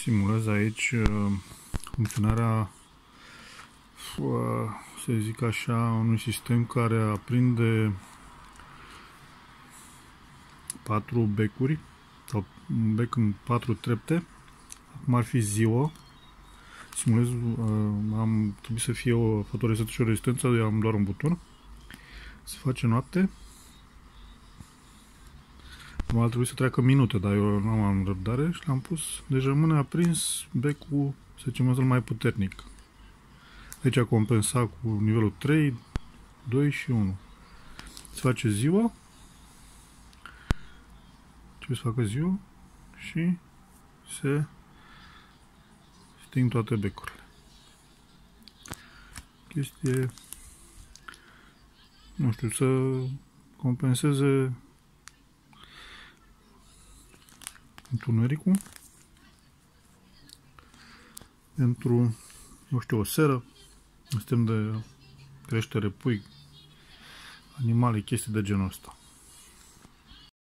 simulez aici uh, funcționarea, uh, să zic așa, unui sistem care aprinde patru becuri sau un bec în patru trepte. Acum ar fi ziua. Simulez, uh, am trebuit să fie o fotorezistență și o rezistență, eu am doar un buton. Se face noapte. Acum ar trebui să treacă minute, dar eu nu am răbdare și l-am pus. Deci rămâne aprins becul, să zicem, mai puternic. Aici a compensat cu nivelul 3, 2 și 1. Se face ziua. Ce să facă ziua și se sting toate becurile. Chestie, nu știu, să compenseze întunericul pentru, nu știu, o seră, un sistem de creștere pui, animale, chestii de genul ăsta.